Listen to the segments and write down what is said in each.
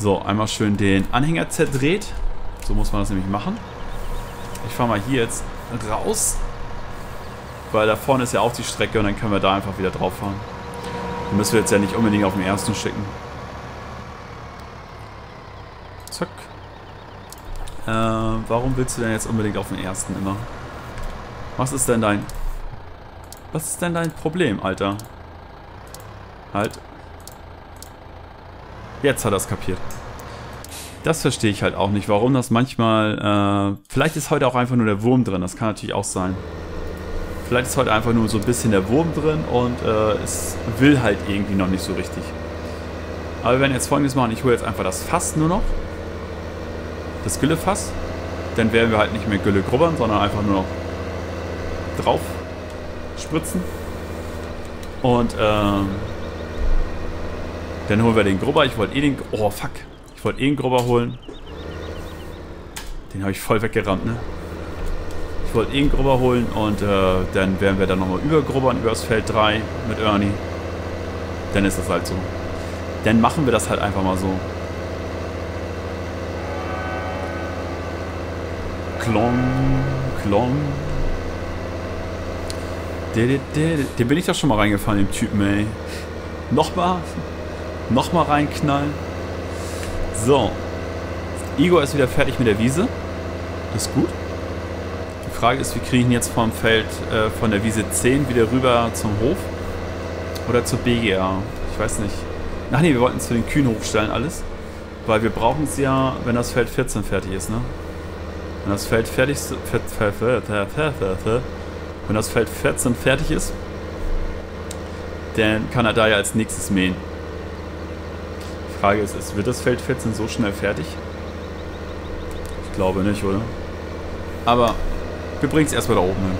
So, einmal schön den Anhänger zerdreht. So muss man das nämlich machen. Ich fahre mal hier jetzt raus. Weil da vorne ist ja auch die Strecke und dann können wir da einfach wieder drauf fahren. Die müssen wir jetzt ja nicht unbedingt auf den ersten schicken. Zack. Äh, warum willst du denn jetzt unbedingt auf den ersten immer? Was ist denn dein... Was ist denn dein Problem, Alter? Halt. Jetzt hat er es kapiert. Das verstehe ich halt auch nicht, warum das manchmal... Äh, vielleicht ist heute auch einfach nur der Wurm drin, das kann natürlich auch sein. Vielleicht ist heute einfach nur so ein bisschen der Wurm drin und äh, es will halt irgendwie noch nicht so richtig. Aber wir werden jetzt folgendes machen, ich hole jetzt einfach das Fass nur noch. Das Güllefass. Dann werden wir halt nicht mehr Gülle grubbern, sondern einfach nur noch drauf spritzen. Und ähm, dann holen wir den Grubber. Ich wollte eh den... Oh, fuck. Ich wollte eh den Grubber holen. Den habe ich voll weggerammt, ne? Ich wollte eh einen Grubber holen und äh, dann werden wir dann nochmal übergrubbern über das Feld 3 mit Ernie. Dann ist das halt so. Dann machen wir das halt einfach mal so. Klong, klong. Den bin ich da schon mal reingefallen, dem Typen, ey. Nochmal. Nochmal reinknallen. So. Igor ist wieder fertig mit der Wiese. Das ist gut. Die Frage ist, wie kriege ich ihn jetzt vom Feld äh, von der Wiese 10 wieder rüber zum Hof? Oder zur BGA? Ich weiß nicht. Ach nee, wir wollten es zu den Kühen hochstellen alles. Weil wir brauchen es ja, wenn das Feld 14 fertig ist, ne? Wenn das Feld fertig ist. Wenn das Feld 14 fertig ist, dann kann er da ja als nächstes mähen. Frage ist, ist wird das Feld 14 so schnell fertig? Ich glaube nicht, oder? Aber wir bringen es erstmal da oben hin.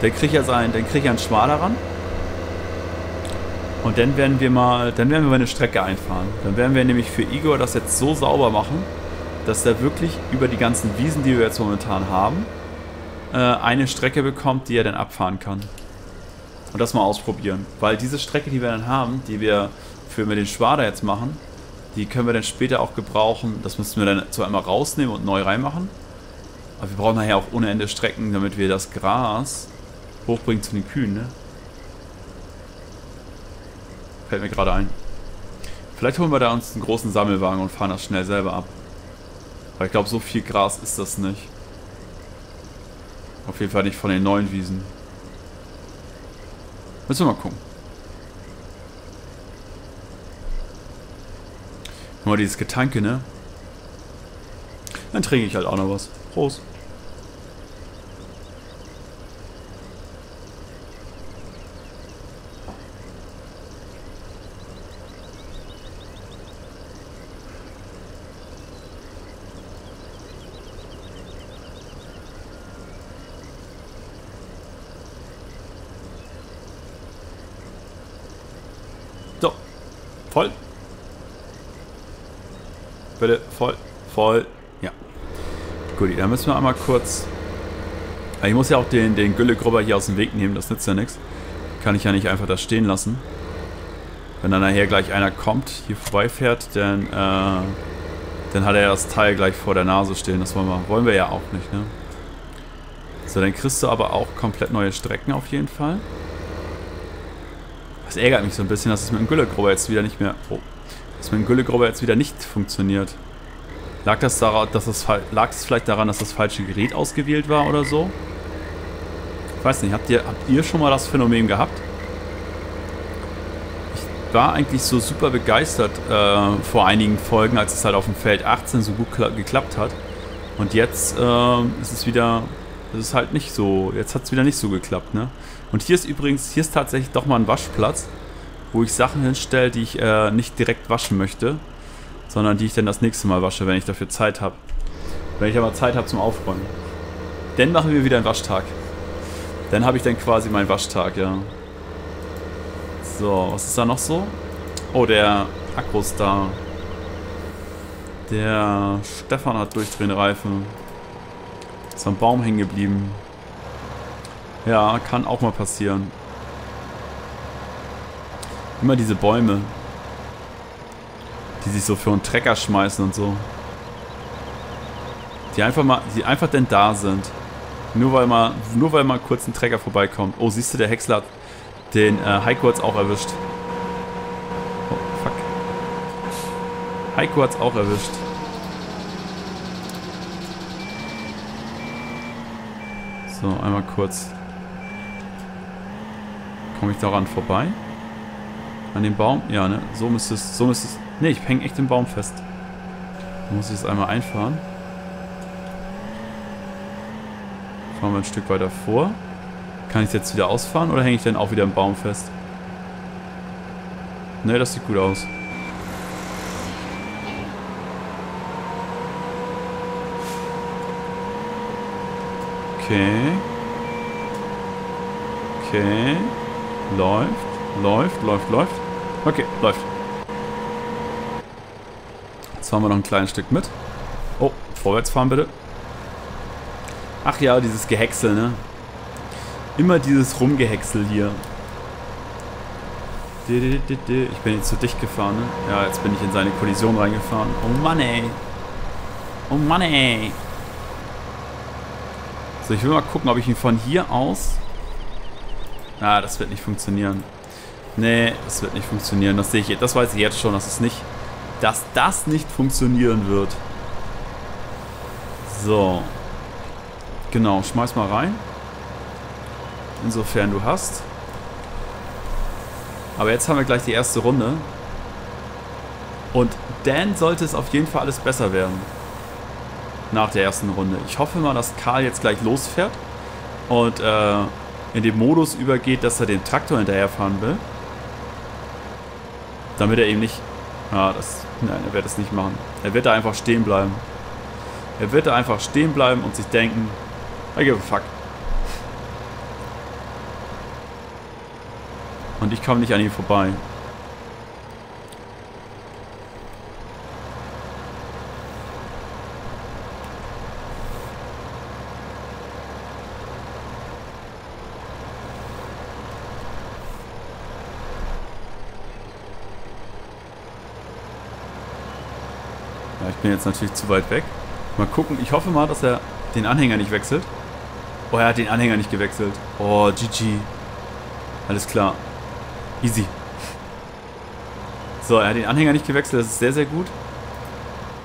Dann kriegt er sein, dann kriegt er einen Schmaler ran. Und dann werden wir mal, dann werden wir mal eine Strecke einfahren. Dann werden wir nämlich für Igor das jetzt so sauber machen, dass er wirklich über die ganzen Wiesen, die wir jetzt momentan haben, äh, eine Strecke bekommt, die er dann abfahren kann. Und das mal ausprobieren. Weil diese Strecke, die wir dann haben, die wir für mit den Schwader jetzt machen, die können wir dann später auch gebrauchen. Das müssen wir dann zwar einmal rausnehmen und neu reinmachen. Aber wir brauchen nachher auch ohne Ende Strecken, damit wir das Gras hochbringen zu den Kühen, ne? Fällt mir gerade ein. Vielleicht holen wir da uns einen großen Sammelwagen und fahren das schnell selber ab. Weil ich glaube, so viel Gras ist das nicht. Auf jeden Fall nicht von den neuen Wiesen. Müssen wir mal gucken. Mal, dieses Getanke, ne? Dann trinke ich halt auch noch was. Prost. So. Voll. Bitte, voll. Voll. Ja. Gut, dann müssen wir einmal kurz... Ich muss ja auch den, den Güllegrubber hier aus dem Weg nehmen, das nützt ja nichts. Kann ich ja nicht einfach da stehen lassen. Wenn dann nachher gleich einer kommt, hier vorbeifährt, dann, äh, dann hat er das Teil gleich vor der Nase stehen. Das wollen wir, wollen wir ja auch nicht, ne? So, dann kriegst du aber auch komplett neue Strecken auf jeden Fall. Das ärgert mich so ein bisschen, dass es mit dem Güllegrubber jetzt wieder nicht mehr... Oh, dass dem Güllegrubber jetzt wieder nicht funktioniert. Lag das daran, dass es lag es vielleicht daran, dass das falsche Gerät ausgewählt war oder so? Ich weiß nicht, habt ihr, habt ihr schon mal das Phänomen gehabt? Ich war eigentlich so super begeistert äh, vor einigen Folgen, als es halt auf dem Feld 18 so gut geklappt hat. Und jetzt äh, ist es wieder, es ist halt nicht so, jetzt hat es wieder nicht so geklappt, ne? Und hier ist übrigens, hier ist tatsächlich doch mal ein Waschplatz, wo ich Sachen hinstelle, die ich äh, nicht direkt waschen möchte, sondern die ich dann das nächste Mal wasche, wenn ich dafür Zeit habe. Wenn ich aber Zeit habe zum Aufräumen. Dann machen wir wieder einen Waschtag. Dann habe ich dann quasi meinen Waschtag, ja. So, was ist da noch so? Oh, der Akku ist da. Der Stefan hat durchdrehende Reifen. Ist am Baum hängen geblieben. Ja, kann auch mal passieren. Immer diese Bäume. Die sich so für einen Trecker schmeißen und so. Die einfach mal, die einfach denn da sind. Nur weil mal, nur weil mal kurz ein Trecker vorbeikommt. Oh, siehst du, der Häcksler hat den äh, Heiko hat's auch erwischt. Oh, fuck. Heiko hat's auch erwischt. So, einmal kurz. Komme ich daran vorbei? An dem Baum? Ja, ne? So müsste es. So müsste es. Ne, ich hänge echt im Baum fest. Muss ich es einmal einfahren. Fahren wir ein Stück weiter vor. Kann ich jetzt wieder ausfahren oder hänge ich dann auch wieder im Baum fest? Ne, das sieht gut aus. Okay. Okay. Läuft, läuft, läuft, läuft. Okay, läuft. Jetzt fahren wir noch ein kleines Stück mit. Oh, vorwärts fahren bitte. Ach ja, dieses Gehäcksel, ne? Immer dieses Rumgehäcksel hier. Ich bin jetzt zu dicht gefahren, ne? Ja, jetzt bin ich in seine Kollision reingefahren. Oh Mann, ey. Oh Mann, ey. So, ich will mal gucken, ob ich ihn von hier aus... Ah, das wird nicht funktionieren. Nee, das wird nicht funktionieren. Das sehe ich. Das weiß ich jetzt schon, dass es nicht... Dass das nicht funktionieren wird. So. Genau, schmeiß mal rein. Insofern du hast. Aber jetzt haben wir gleich die erste Runde. Und dann sollte es auf jeden Fall alles besser werden. Nach der ersten Runde. Ich hoffe mal, dass Karl jetzt gleich losfährt. Und äh, in den Modus übergeht, dass er den Traktor hinterherfahren will. Damit er eben nicht... Ja, das... Nein, er wird es nicht machen. Er wird da einfach stehen bleiben. Er wird da einfach stehen bleiben und sich denken, I give a fuck. Und ich komme nicht an ihm vorbei. Bin jetzt natürlich zu weit weg. Mal gucken. Ich hoffe mal, dass er den Anhänger nicht wechselt. Oh, er hat den Anhänger nicht gewechselt. Oh, GG. Alles klar. Easy. So, er hat den Anhänger nicht gewechselt. Das ist sehr, sehr gut.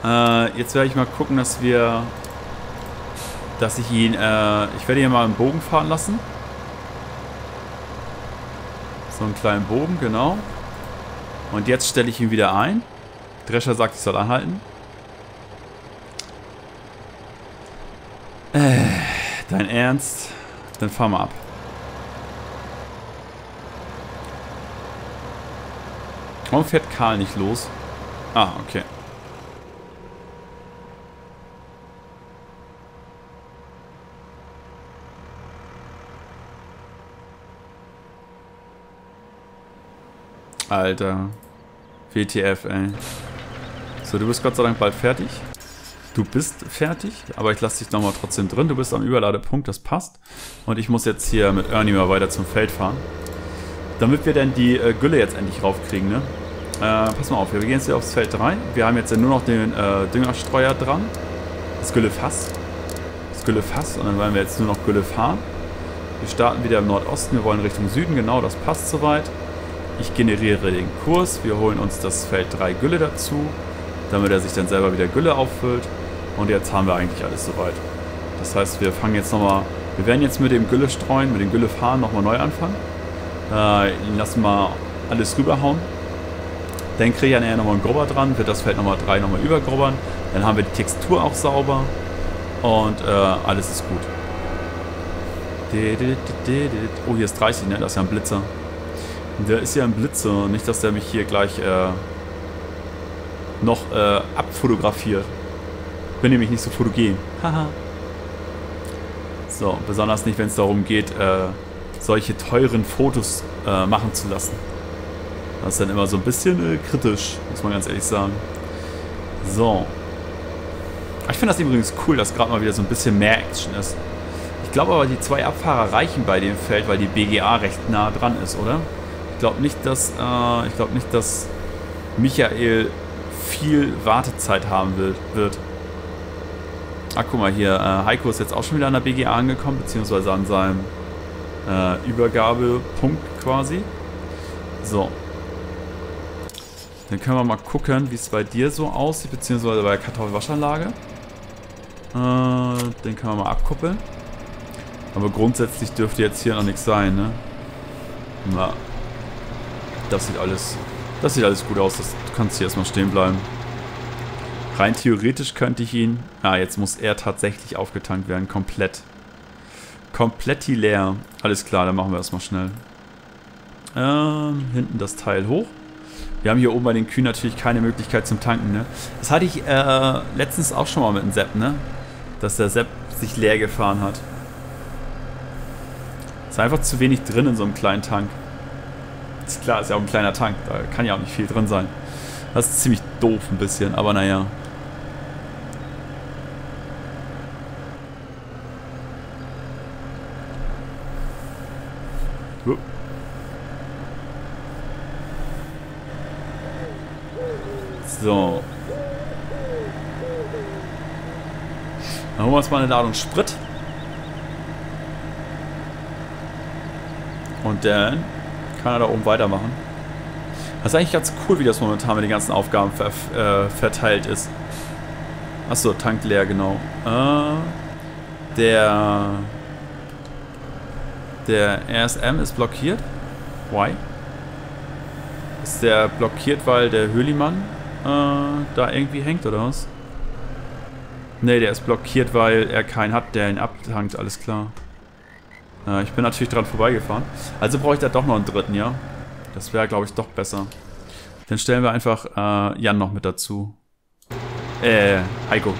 Äh, jetzt werde ich mal gucken, dass wir... Dass ich ihn... Äh, ich werde hier mal einen Bogen fahren lassen. So einen kleinen Bogen, genau. Und jetzt stelle ich ihn wieder ein. Drescher sagt, ich soll anhalten. Dein Ernst? Dann fahr mal ab. Warum fährt Karl nicht los? Ah, okay. Alter. WTF, ey. So, du bist Gott sei Dank bald fertig. Du bist fertig, aber ich lasse dich nochmal trotzdem drin. Du bist am Überladepunkt, das passt. Und ich muss jetzt hier mit Ernie mal weiter zum Feld fahren. Damit wir dann die äh, Gülle jetzt endlich raufkriegen, ne? Äh, pass mal auf, wir gehen jetzt hier aufs Feld 3. Wir haben jetzt ja nur noch den äh, Düngerstreuer dran. Das Güllefass. Das Güllefass. Und dann werden wir jetzt nur noch Gülle fahren. Wir starten wieder im Nordosten. Wir wollen Richtung Süden. Genau, das passt soweit. Ich generiere den Kurs. Wir holen uns das Feld 3 Gülle dazu, damit er sich dann selber wieder Gülle auffüllt. Und jetzt haben wir eigentlich alles soweit. Das heißt, wir fangen jetzt nochmal... Wir werden jetzt mit dem Gülle streuen, mit dem Gülle fahren nochmal neu anfangen. Äh, lassen mal alles rüberhauen. Dann kriege ich ja nachher nochmal einen Grubber dran, wird das Feld nochmal 3 nochmal übergrubbern. Dann haben wir die Textur auch sauber. Und äh, alles ist gut. Oh, hier ist 30, ne? Das ist ja ein Blitzer. Der ist ja ein Blitzer. Nicht, dass der mich hier gleich äh, noch äh, abfotografiert. Bin nämlich nicht so fotogen. Haha. so, besonders nicht, wenn es darum geht, äh, solche teuren Fotos äh, machen zu lassen. Das ist dann immer so ein bisschen äh, kritisch, muss man ganz ehrlich sagen. So. Ich finde das übrigens cool, dass gerade mal wieder so ein bisschen mehr Action ist. Ich glaube aber, die zwei Abfahrer reichen bei dem Feld, weil die BGA recht nah dran ist, oder? Ich glaube nicht, dass, äh, ich glaube nicht, dass Michael viel Wartezeit haben wird. Ah, guck mal hier, äh, Heiko ist jetzt auch schon wieder an der BGA angekommen, beziehungsweise an seinem äh, Übergabepunkt quasi. So. Dann können wir mal gucken, wie es bei dir so aussieht, beziehungsweise bei der Kartoffelwaschanlage. Äh, den können wir mal abkuppeln. Aber grundsätzlich dürfte jetzt hier noch nichts sein, ne? Na. Das sieht alles. Das sieht alles gut aus. Das, du kannst hier erstmal stehen bleiben. Rein theoretisch könnte ich ihn... Ah, jetzt muss er tatsächlich aufgetankt werden. Komplett. Komplett leer. Alles klar, dann machen wir erstmal schnell. Ähm, hinten das Teil hoch. Wir haben hier oben bei den Kühen natürlich keine Möglichkeit zum Tanken, ne? Das hatte ich äh, letztens auch schon mal mit dem Sepp, ne? Dass der Sepp sich leer gefahren hat. Ist einfach zu wenig drin in so einem kleinen Tank. Ist klar, ist ja auch ein kleiner Tank, da kann ja auch nicht viel drin sein. Das ist ziemlich doof ein bisschen, aber naja. So. Dann holen wir uns mal eine Ladung Sprit. Und dann kann er da oben weitermachen. Das ist eigentlich ganz cool, wie das momentan mit den ganzen Aufgaben ver äh, verteilt ist. Achso, Tank leer, genau. Äh, der... Der RSM ist blockiert. Why? Ist der blockiert, weil der Höhlimann da irgendwie hängt, oder was? Ne, der ist blockiert, weil er keinen hat, der ihn abtankt, alles klar. Äh, ich bin natürlich dran vorbeigefahren. Also brauche ich da doch noch einen dritten, ja? Das wäre, glaube ich, doch besser. Dann stellen wir einfach äh, Jan noch mit dazu. Äh, Heiko.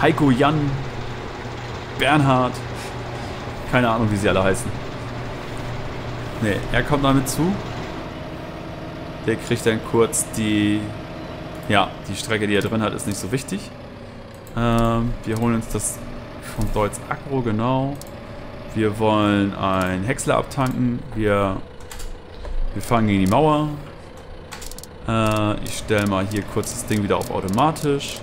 Heiko, Jan, Bernhard. Keine Ahnung, wie sie alle heißen. Ne, er kommt damit zu. Der kriegt dann kurz die... Ja, die Strecke, die er drin hat, ist nicht so wichtig. Ähm, wir holen uns das vom Deutz Agro, genau. Wir wollen einen Häcksler abtanken. Wir, wir fahren gegen die Mauer. Äh, ich stelle mal hier kurz das Ding wieder auf automatisch.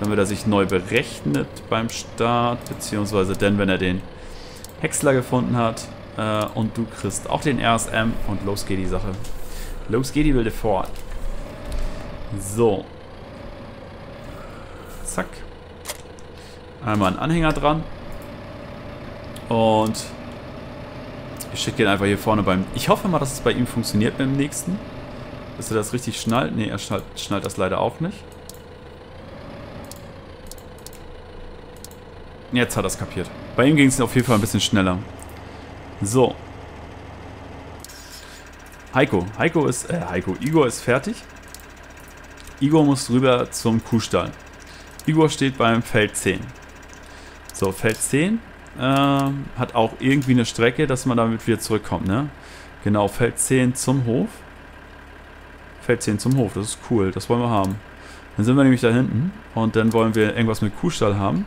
Damit er sich neu berechnet beim Start. Beziehungsweise dann, wenn er den Häcksler gefunden hat. Äh, und du kriegst auch den RSM und los geht die Sache. Los geht die wilde Fort. So. Zack. Einmal einen Anhänger dran. Und ich schicke ihn einfach hier vorne beim... Ich hoffe mal, dass es bei ihm funktioniert beim nächsten. Dass er das richtig schnallt. Ne, er schnallt, schnallt das leider auch nicht. Jetzt hat er es kapiert. Bei ihm ging es auf jeden Fall ein bisschen schneller. So. Heiko. Heiko ist, äh, Heiko. Igor ist fertig. Igor muss rüber zum Kuhstall. Igor steht beim Feld 10. So, Feld 10 äh, hat auch irgendwie eine Strecke, dass man damit wieder zurückkommt, ne? Genau, Feld 10 zum Hof. Feld 10 zum Hof, das ist cool, das wollen wir haben. Dann sind wir nämlich da hinten und dann wollen wir irgendwas mit Kuhstall haben.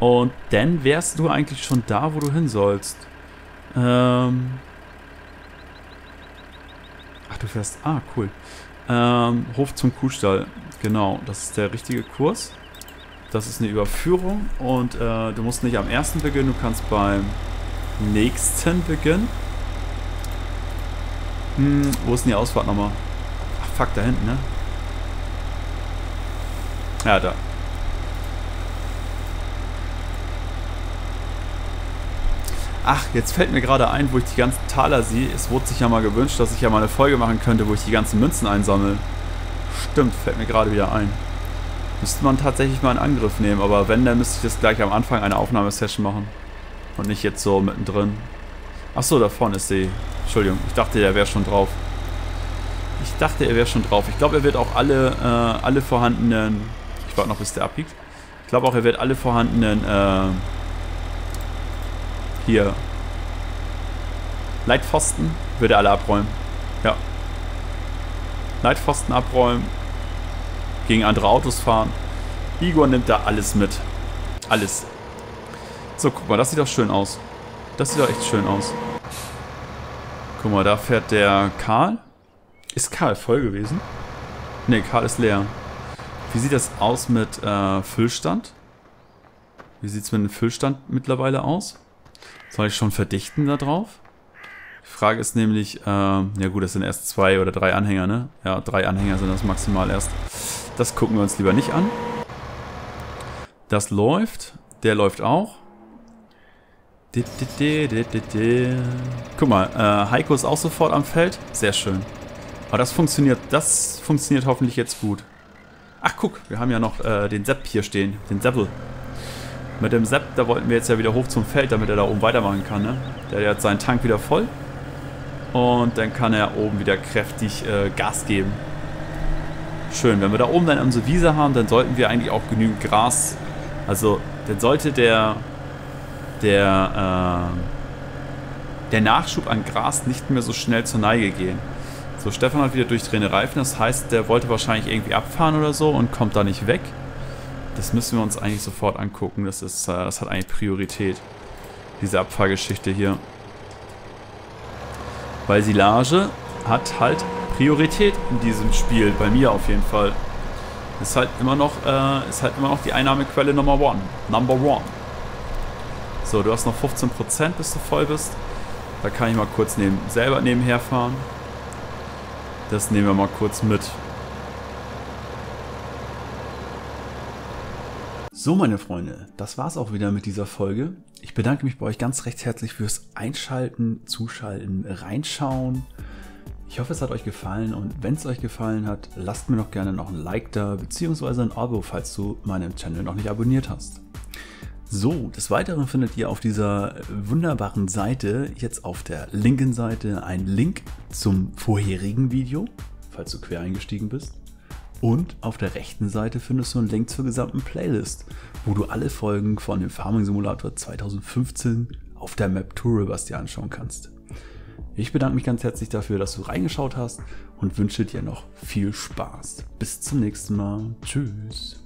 Und dann wärst du eigentlich schon da, wo du hin sollst. Ähm, du fährst... Ah, cool. Ähm, Hof zum Kuhstall. Genau, das ist der richtige Kurs. Das ist eine Überführung und äh, du musst nicht am ersten beginnen, du kannst beim nächsten beginnen. Hm, wo ist denn die Ausfahrt nochmal? Ach, fuck, da hinten, ne? Ja, da. Ach, jetzt fällt mir gerade ein, wo ich die ganzen Taler sehe. Es wurde sich ja mal gewünscht, dass ich ja mal eine Folge machen könnte, wo ich die ganzen Münzen einsammle. Stimmt, fällt mir gerade wieder ein. Müsste man tatsächlich mal einen Angriff nehmen, aber wenn, dann müsste ich das gleich am Anfang einer Aufnahmesession machen. Und nicht jetzt so mittendrin. Achso, da vorne ist sie. Entschuldigung, ich dachte, er wäre schon drauf. Ich dachte, er wäre schon drauf. Ich glaube, er wird auch alle, äh, alle vorhandenen... Ich warte noch, bis der abbiegt. Ich glaube auch, er wird alle vorhandenen... Äh, hier Leitpfosten würde alle abräumen. Ja. Leitpfosten abräumen. Gegen andere Autos fahren. Igor nimmt da alles mit. Alles. So, guck mal, das sieht doch schön aus. Das sieht doch echt schön aus. Guck mal, da fährt der Karl. Ist Karl voll gewesen? Ne, Karl ist leer. Wie sieht das aus mit äh, Füllstand? Wie sieht es mit dem Füllstand mittlerweile aus? Soll ich schon verdichten da drauf? Die Frage ist nämlich, äh, ja gut, das sind erst zwei oder drei Anhänger, ne? Ja, drei Anhänger sind das maximal erst. Das gucken wir uns lieber nicht an. Das läuft. Der läuft auch. Guck mal, äh, Heiko ist auch sofort am Feld. Sehr schön. Aber das funktioniert, das funktioniert hoffentlich jetzt gut. Ach guck, wir haben ja noch äh, den Sepp hier stehen, den Seppel. Mit dem Sepp, da wollten wir jetzt ja wieder hoch zum Feld, damit er da oben weitermachen kann. Ne? Der hat seinen Tank wieder voll. Und dann kann er oben wieder kräftig äh, Gas geben. Schön, wenn wir da oben dann unsere Wiese haben, dann sollten wir eigentlich auch genügend Gras... Also, dann sollte der... Der, äh, der Nachschub an Gras nicht mehr so schnell zur Neige gehen. So, Stefan hat wieder durchdrehende Reifen, das heißt, der wollte wahrscheinlich irgendwie abfahren oder so und kommt da nicht weg. Das müssen wir uns eigentlich sofort angucken, das, ist, äh, das hat eigentlich Priorität, diese Abfahrgeschichte hier. Weil Silage hat halt Priorität in diesem Spiel, bei mir auf jeden Fall. Ist halt immer noch, äh, ist halt immer noch die Einnahmequelle Nummer one. Number one. So, du hast noch 15%, bis du voll bist. Da kann ich mal kurz neben, selber nebenher fahren. Das nehmen wir mal kurz mit. So, meine Freunde, das war's auch wieder mit dieser Folge. Ich bedanke mich bei euch ganz recht herzlich fürs Einschalten, Zuschalten, Reinschauen. Ich hoffe, es hat euch gefallen und wenn es euch gefallen hat, lasst mir doch gerne noch ein Like da, beziehungsweise ein Abo, falls du meinen Channel noch nicht abonniert hast. So, des Weiteren findet ihr auf dieser wunderbaren Seite, jetzt auf der linken Seite, einen Link zum vorherigen Video, falls du quer eingestiegen bist. Und auf der rechten Seite findest du einen Link zur gesamten Playlist, wo du alle Folgen von dem Farming Simulator 2015 auf der Map Touribus dir anschauen kannst. Ich bedanke mich ganz herzlich dafür, dass du reingeschaut hast und wünsche dir noch viel Spaß. Bis zum nächsten Mal. Tschüss.